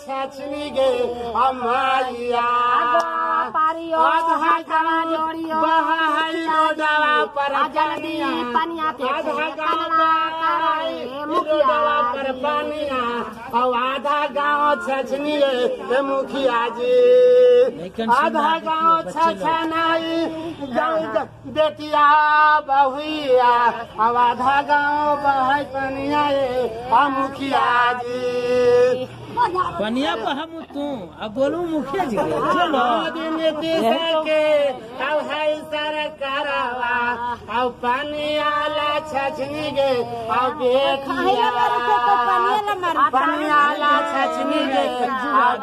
छछनी गे आधा गाँव जल्दी पनिया पर पानिया और आधा छछनी गे मुखिया जी। आधा गाँव छछनाई गाँव बेटिया बहुआ अब आधा गाँव पनिया मुखिया जी। पनिया पर हम तू अब बोलू मुखिया जी। चलो। मोदी नीतीश के अब है सरकारवा अब पानी आला छछनी गे अब बेटिया। पानी आला छछनी गे अब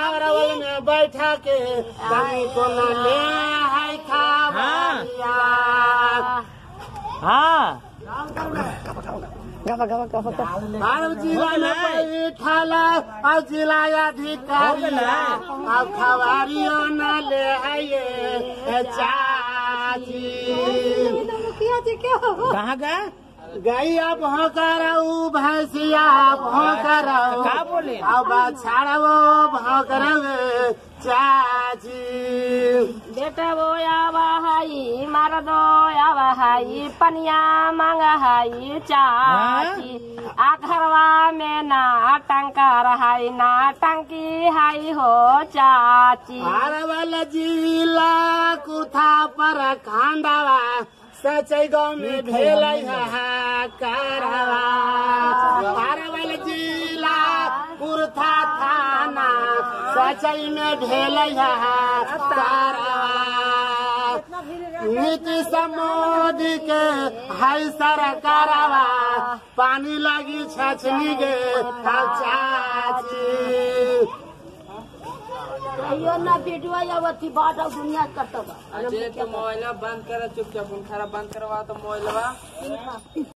और में बैठा के कहीं को न ले है खावरिया। हाँ। अब जिला में बैठाला अब जिला अधिकारी अब खबरियों न ले आइए चाची। कहाँ गए? गैया भौकर भैंसिया भौकर का बोले? अब छाड़ो भौकर चाची। बेटा वो आवा हाई मार दो आवा हाई पनिया मांगा हाई चाची आ घरवा में ना टंका रहाई ना टंकी हाई हो चाची। अरवल जिला कुथा पर खांडवा सचै गाँव में भेल हाहाकारवा थाना सचै में भेल हाहाकारवा नीतीश मोदी के हाई सरकारवा पानी लगी छछनी चाची। अयो ना वीडियो या वती बात दुनिया तो मोबाइल बंद करा चुपचाप खरा बंद करवा तो मोबाइल